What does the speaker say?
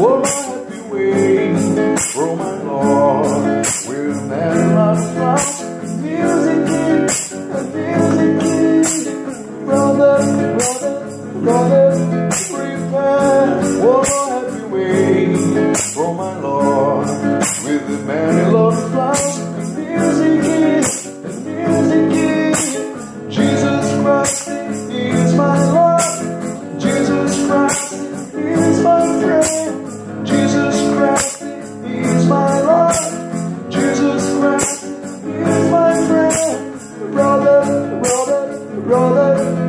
Oh, happy way, romance. friend, he's my friend, brother, brother, brother.